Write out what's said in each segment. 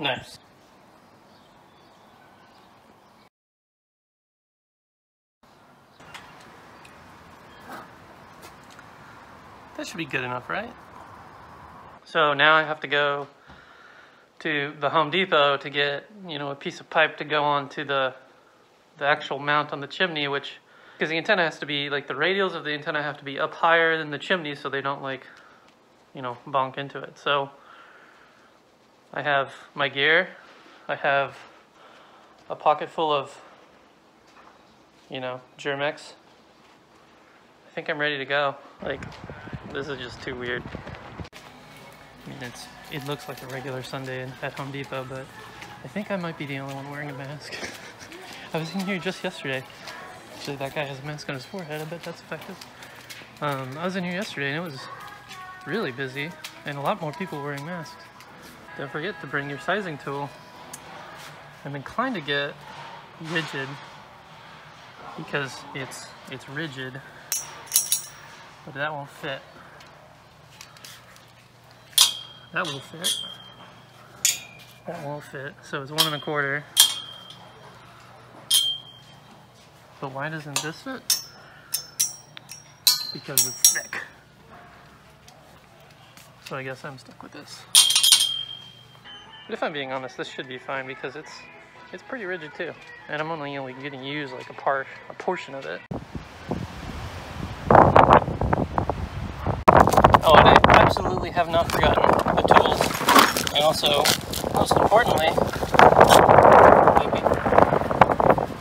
Nice. That should be good enough, right? So now I have to go to the Home Depot to get, you know, a piece of pipe to go onto the the actual mount on the chimney, which because the antenna has to be like the radials of the antenna have to be up higher than the chimney so they don't like, you know, bonk into it. So I have my gear, I have a pocket full of, you know, Germ-X. I think I'm ready to go. Like, this is just too weird. I mean, it's it looks like a regular Sunday at Home Depot, but I think I might be the only one wearing a mask. I was in here just yesterday. Actually, that guy has a mask on his forehead. I bet that's effective. Um, I was in here yesterday and it was really busy and a lot more people wearing masks. Don't forget to bring your sizing tool. I'm inclined to get rigid because it's it's rigid, but that won't fit. That will fit. That won't fit. So it's one and a quarter. But why doesn't this fit? Because it's thick. So I guess I'm stuck with this. But if I'm being honest, this should be fine because it's it's pretty rigid too. And I'm only only getting to use like a part a portion of it. Oh, and I absolutely have not forgotten the tools. And also, most importantly,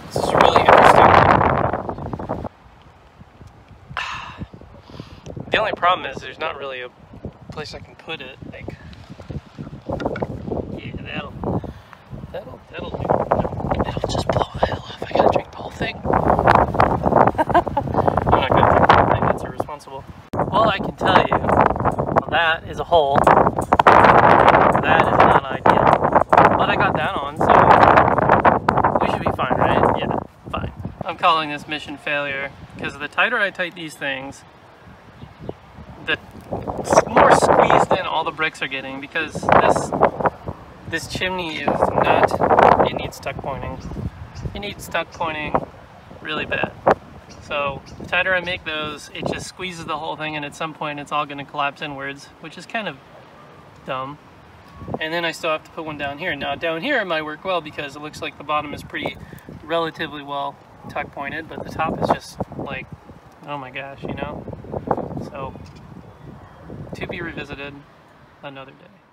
this is really interesting. The only problem is there's not really a place I can put it. Like, yeah, that'll, that'll, do. It'll just blow the hell off. I gotta drink the whole thing. I'm not gonna drink the whole thing. That's irresponsible. Well, I can tell you, that is a hole. That is not ideal. But I got that on, so we should be fine, right? Yeah, fine. I'm calling this mission failure because the tighter I tight these things, the more squeezed in all the bricks are getting because this this chimney is not, it needs tuck pointing. It needs tuck pointing really bad. So the tighter I make those, it just squeezes the whole thing and at some point it's all going to collapse inwards, which is kind of dumb. And then I still have to put one down here. Now down here it might work well because it looks like the bottom is pretty relatively well tuck pointed, but the top is just like, oh my gosh, you know? So, to be revisited another day.